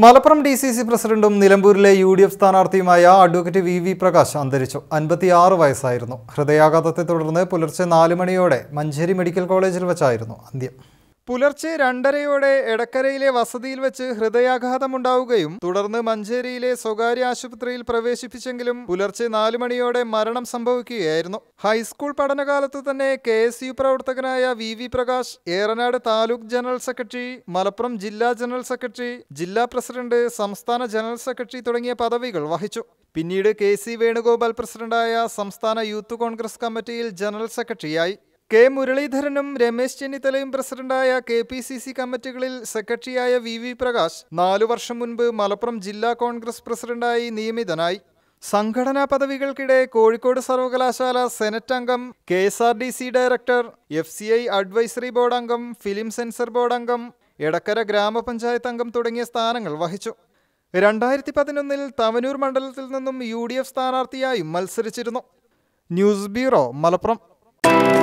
Malappuram D C C പ്രസിഡന്റും നിലമ്പൂരിലെ U D F സ്ഥാനാർത്ഥിയുമായ അഡ്വക്കേറ്റ് വി വി പ്രകാശ് അന്തരിച്ചു. അൻപത്തിയാറ് വയസ്സായിരുന്നു. ഹൃദയാഘാതത്തെ തുടർന്ന് പുലർച്ചെ നാല് മണിയോടെ മഞ്ചേരി മെഡിക്കൽ കോളേജിൽ വെച്ചായിരുന്നു അന്ത്യം. പുലർച്ചെ രണ്ടരയോടെ എടക്കരയിലെ വസതിയിൽ വെച്ച് ഹൃദയാഘാതമുണ്ടാവുകയും തുടർന്ന് മഞ്ചേരിയിലെ സ്വകാര്യ ആശുപത്രിയിൽ പ്രവേശിപ്പിച്ചെങ്കിലും പുലർച്ചെ നാലു മണിയോടെ മരണം സംഭവിക്കുകയായിരുന്നു. ഹൈസ്കൂൾ പഠനകാലത്ത് തന്നെ കെ എസ് യു പ്രവർത്തകനായ V V Prakash Eranad taluk general secretary Malappuram ജില്ലാ ജനറൽ സെക്രട്ടറി ജില്ലാ പ്രസിഡന്റ് സംസ്ഥാന ജനറൽ സെക്രട്ടറി തുടങ്ങിയ പദവികൾ വഹിച്ചു. പിന്നീട് കെ സി വേണുഗോപാൽ പ്രസിഡന്റായ സംസ്ഥാന യൂത്ത് കോൺഗ്രസ് കമ്മിറ്റിയിൽ ജനറൽ സെക്രട്ടറിയായി. കെ മുരളീധരനും രമേശ് ചെന്നിത്തലയും പ്രസിഡന്റായ കെ പി സി സി കമ്മിറ്റികളിൽ സെക്രട്ടറിയായ വി വി പ്രകാശ് നാലു വർഷം മുൻപ് മലപ്പുറം ജില്ലാ കോൺഗ്രസ് പ്രസിഡന്റായി നിയമിതനായി. സംഘടനാ പദവികൾക്കിടെ കോഴിക്കോട് സർവകലാശാല സെനറ്റ് അംഗം K S R D C director F C I advisory board അംഗം ഫിലിം സെൻസർ ബോർഡ് അംഗം എടക്കര ഗ്രാമപഞ്ചായത്ത് അംഗം തുടങ്ങിയ സ്ഥാനങ്ങൾ വഹിച്ചു. രണ്ടായിരത്തി പതിനൊന്നിൽ തവനൂർ മണ്ഡലത്തിൽ നിന്നും യു ഡി എഫ് സ്ഥാനാർത്ഥിയായും മത്സരിച്ചിരുന്നു. News bureau Malappuram.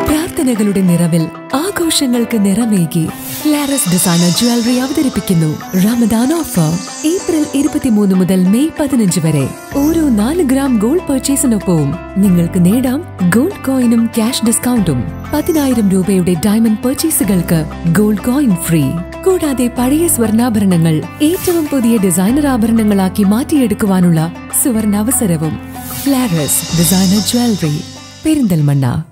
പ്രാർത്ഥനകളുടെ നിറവിൽ ആഘോഷങ്ങൾക്ക് നിറമേകി. ലാരസ് ഡിസൈനർ ജ്വല്ലറി അവതരിപ്പിക്കുന്നു. റമദാൻ ഓഫർ ഏപ്രിൽ ഇരുപത്തിമൂന്ന് മുതൽ മെയ് പതിനഞ്ച് വരെ. ഓരോ നാല് ഗ്രാം ഗോൾഡ് പർച്ചേസിനൊപ്പവും നിങ്ങൾക്ക് നേടാം ഗോൾഡ് കോയിനും ക്യാഷ് ഡിസ്കൗണ്ടും പതിനായിരം രൂപയുടെ ഡയമണ്ട് പർച്ചേസുകൾക്ക് ഗോൾഡ് കോയിൻ ഫ്രീ കൂടാതെ പഴയ സ്വർണാഭരണങ്ങൾ ഏറ്റവും പുതിയ ഡിസൈനർ ആഭരണങ്ങളാക്കി മാറ്റിയെടുക്കുവാനുള്ള സുവർണാവസരവും. ഫ്ലാരസ് ഡിസൈനർ ജ്വല്ലറി പെരിന്തൽമണ്ണ.